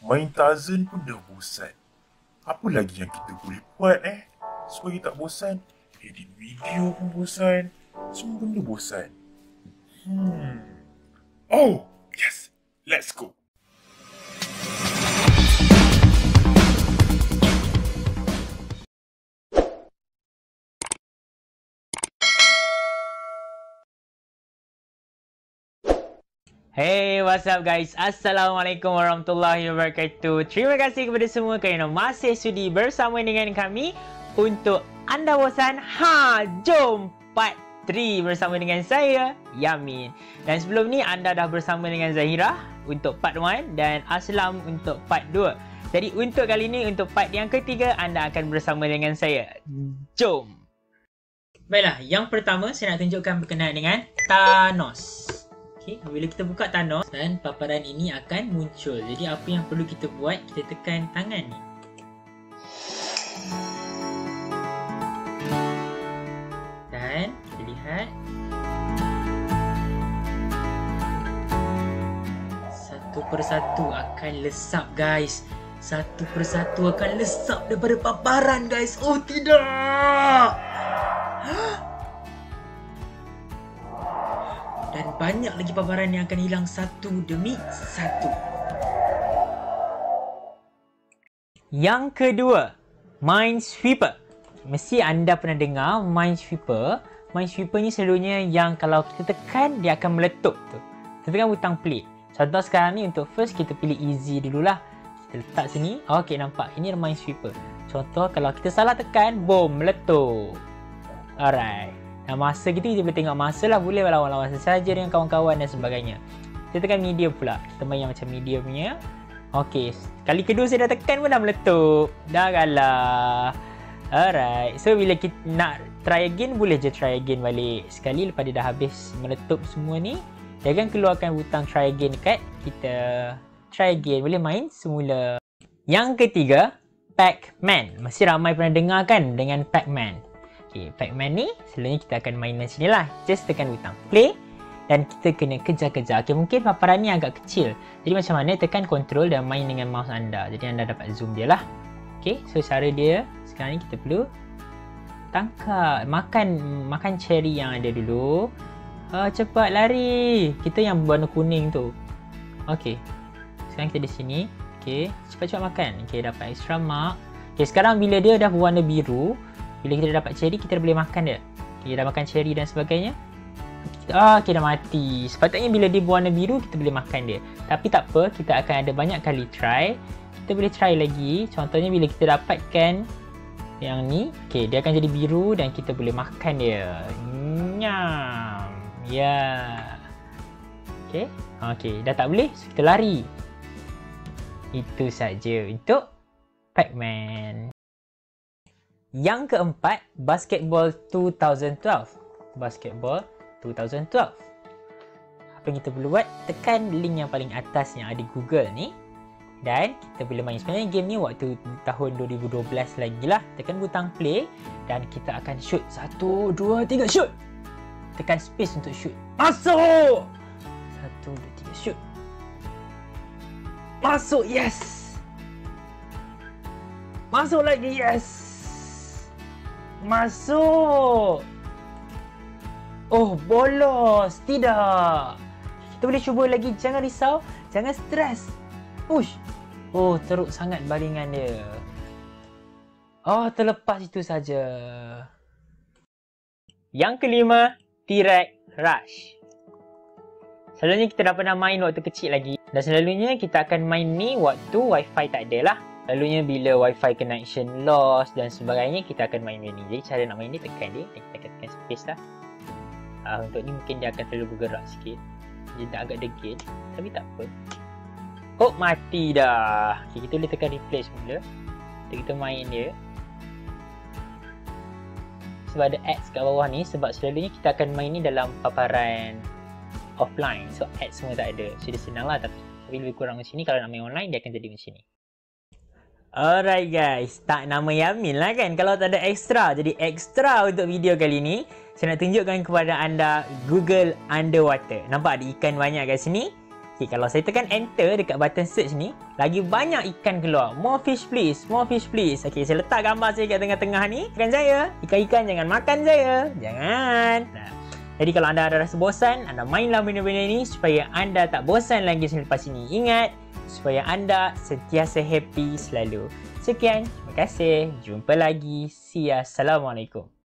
Main Tarzan pun dah bosan. Apa lagi yang kita boleh buat eh? Supaya tak bosan. Edit video pun bosan. Semua benda bosan. Hmm. Oh, yes. Let's go. Hey, what's up guys? Assalamualaikum warahmatullahi wabarakatuh. Terima kasih kepada semua kerana masih sudi bersama dengan kami untuk anda bosan? Ha, jom part 3 bersama dengan saya, Yamin. Dan sebelum ni anda dah bersama dengan Zahira untuk part 1 dan Aslam untuk part 2. Jadi untuk kali ni, untuk part yang ketiga, anda akan bersama dengan saya. Jom! Baiklah, yang pertama saya nak tunjukkan berkenaan dengan Thanos. Okey, bila kita buka Thanos dan paparan ini akan muncul. Jadi apa yang perlu kita buat? Kita tekan tangan ni. Dan kita lihat satu persatu akan lesap guys. Satu persatu akan lesap daripada paparan guys. Oh tidak! Banyak lagi paparan yang akan hilang satu demi satu. Yang kedua, Minesweeper. Mesti anda pernah dengar Minesweeper. Minesweeper ni selalunya yang kalau kita tekan, dia akan meletup tu. Tekan butang play. Contoh sekarang ni untuk first, kita pilih easy dululah. Kita letak sini. Okay, nampak. Ini Minesweeper. Contoh kalau kita salah tekan, boom, meletup. Alright. Dan masa kita, kita boleh tengok masa lah boleh lawan-lawan sesaja dengan kawan-kawan dan sebagainya. Kita tekan medium pula. Kita main yang macam medium punya. Okey, kali kedua saya dah tekan pun dah meletup. Dah kalah. Alright. So bila kita nak try again, boleh je try again balik. Sekali lepas dia dah habis meletup semua ni, dia akan keluarkan butang try again dekat kita. Try again, boleh main semula. Yang ketiga, Pac-Man. Mesti ramai pernah dengar kan dengan Pac-Man. Okay, Pac-Man ni selalunya kita akan main di sini lah. Just tekan butang play dan kita kena kejar-kejar. Okay, mungkin paparan ni agak kecil. Jadi macam mana tekan control dan main dengan mouse anda. Jadi anda dapat zoom dia lah. Okay, so cara dia sekarang ni kita perlu tangkap. Makan makan cherry yang ada dulu. Uh, cepat lari. Kita yang warna kuning tu. Okay. Sekarang kita di sini. Okay. Cepat-cepat makan. Okay, dapat extra mark. Okay, sekarang bila dia dah berwarna biru, bila kita dah dapat cherry, kita boleh makan dia. Kita dah makan cherry dan sebagainya. Ah, kita dah mati. Sepatutnya bila dia berwarna biru, kita boleh makan dia. Tapi tak apa, kita akan ada banyak kali try. Kita boleh try lagi. Contohnya bila kita dapatkan yang ni. Okay, dia akan jadi biru dan kita boleh makan dia. Nyam. Ya. Yeah. Okay. Okay, dah tak boleh. So, kita lari. Itu saja untuk Pac-Man. Yang keempat, Basketball 2012. Basketball 2012. Apa yang kita perlu buat? Tekan link yang paling atas yang ada Google ni. Dan kita boleh main sebenarnya game ni waktu tahun 2012 lagi lah. Tekan butang play dan kita akan shoot. Satu, dua, tiga, shoot! Tekan space untuk shoot. Masuk! Satu, dua, tiga, shoot. Masuk, yes! Masuk lagi, yes! Masuk. Oh, bolos. Tidak. Kita boleh cuba lagi. Jangan risau. Jangan stres. Push. Oh, teruk sangat balingan dia. Oh, terlepas itu saja. Yang kelima, T-Rex Rush. Selalunya kita dah pernah main waktu kecil lagi. Dan selalunya kita akan main ni waktu wifi tak ada lah. Selalunya bila wifi connection lost dan sebagainya kita akan main ni. Jadi cara nak main ni tekan dia dan kita akan tekan space lah. Uh, untuk ni mungkin dia akan terlalu bergerak sikit. Dia agak degil tapi tak apa. Oh mati dah. Okay, kita boleh tekan replay semula. Jadi kita main dia. Sebab ada ads kat bawah ni sebab selalunya kita akan main ni dalam paparan offline. So ads semua tak ada. So dia senang lah tapi, tapi lebih kurang macam ni kalau nak main online dia akan jadi macam ni. Alright guys, tak nama Yamin lah kan kalau tak ada extra. Jadi extra untuk video kali ni, saya nak tunjukkan kepada anda Google Underwater. Nampak ada ikan banyak kat sini? Okay, kalau saya tekan enter dekat button search ni, lagi banyak ikan keluar. More fish please, more fish please. Okay, saya letak gambar saya kat tengah-tengah ni. Ikan saya. Ikan-ikan jangan makan saya. Jangan. Jadi kalau anda ada rasa bosan, anda mainlah benda-benda ni supaya anda tak bosan lagi selepas ini. Ingat, supaya anda sentiasa happy selalu. Sekian, terima kasih. Jumpa lagi. See ya. Assalamualaikum.